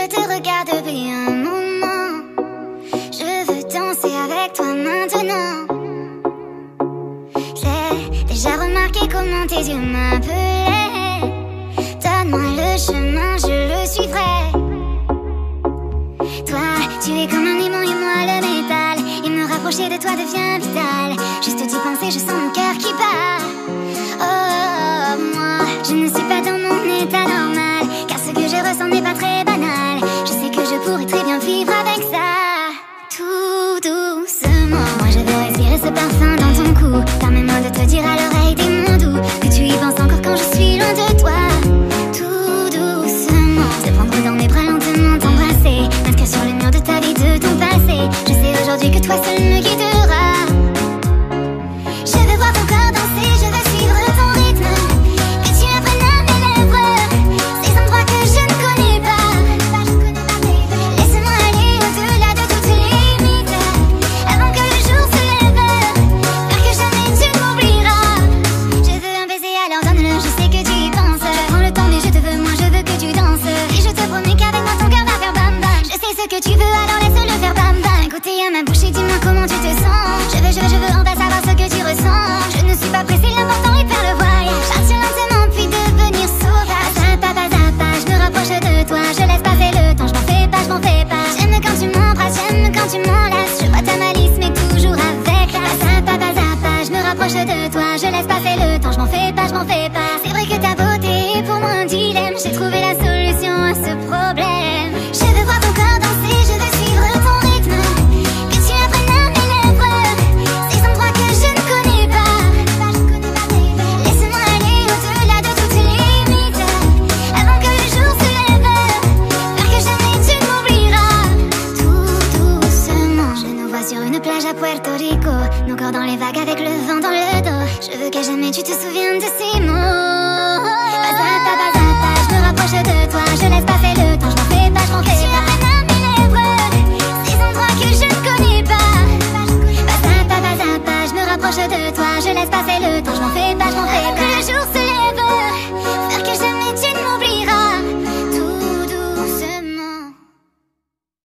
je te regarde depuis un moment. Je veux danser avec toi maintenant. J'ai déjà remarqué comment tes yeux m'appelaient. Donne-moi le chemin, je le suivrai. Toi, tu es comme un aimant et moi le métal. Et me rapprocher de toi devient vital. Juste d'y penser, je sens mon cœur qui bat. Oh, oh moi, je ne suis pas dans se personne de toi, je laisse passer le temps, je m'en fais pas, je m'en fais pas. C'est vrai que t'as beau vagues avec le vent dans le dos. Je veux qu'à jamais tu te souviennes de ces mots. Bazata, bazata, je me rapproche de toi. Je laisse passer le temps, je n'en fais pas, je m'en fais pas. Je me rapproche de toi, je laisse passer le temps, je m'en fais pas, je m'en fais pas. Que le jour se lève.